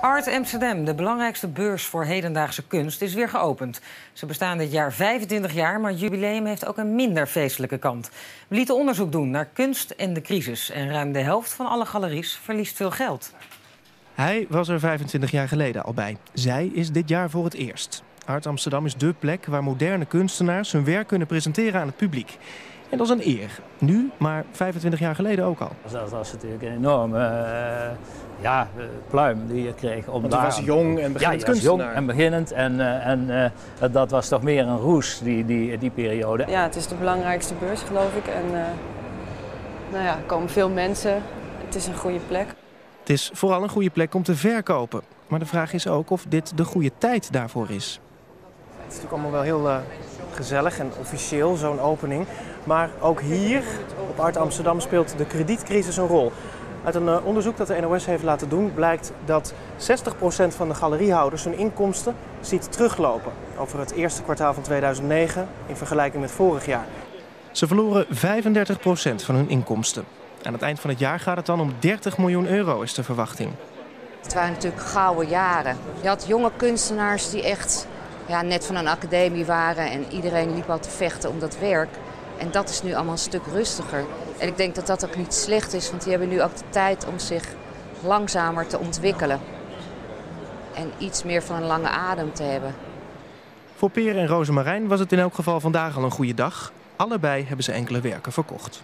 Art Amsterdam, de belangrijkste beurs voor hedendaagse kunst, is weer geopend. Ze bestaan dit jaar 25 jaar, maar het jubileum heeft ook een minder feestelijke kant. We lieten onderzoek doen naar kunst en de crisis. En ruim de helft van alle galeries verliest veel geld. Hij was er 25 jaar geleden al bij. Zij is dit jaar voor het eerst. Art Amsterdam is dé plek waar moderne kunstenaars hun werk kunnen presenteren aan het publiek. En dat is een eer. Nu, maar 25 jaar geleden ook al. Dat was natuurlijk een enorme uh, ja, pluim die je kreeg. Om Want was jong en beginnend ja, kunstenaar. jong en beginnend. En, uh, en uh, dat was toch meer een roes, die, die, die periode. Ja, het is de belangrijkste beurs, geloof ik. En nou ja, er komen veel mensen. Het is een goede plek. Het is vooral een goede plek om te verkopen. Maar de vraag is ook of dit de goede tijd daarvoor is. Het is natuurlijk allemaal wel heel gezellig en officieel, zo'n opening. Maar ook hier, op Art Amsterdam, speelt de kredietcrisis een rol. Uit een uh, onderzoek dat de NOS heeft laten doen blijkt dat 60% van de galeriehouders hun inkomsten ziet teruglopen over het eerste kwartaal van 2009 in vergelijking met vorig jaar. Ze verloren 35% van hun inkomsten. Aan het eind van het jaar gaat het dan om 30 miljoen euro, is de verwachting. Het waren natuurlijk gouden jaren. Je had jonge kunstenaars die echt ja, net van een academie waren en iedereen liep al te vechten om dat werk. En dat is nu allemaal een stuk rustiger. En ik denk dat dat ook niet slecht is, want die hebben nu ook de tijd om zich langzamer te ontwikkelen. En iets meer van een lange adem te hebben. Voor Peer en Rosemarijn was het in elk geval vandaag al een goede dag. Allebei hebben ze enkele werken verkocht.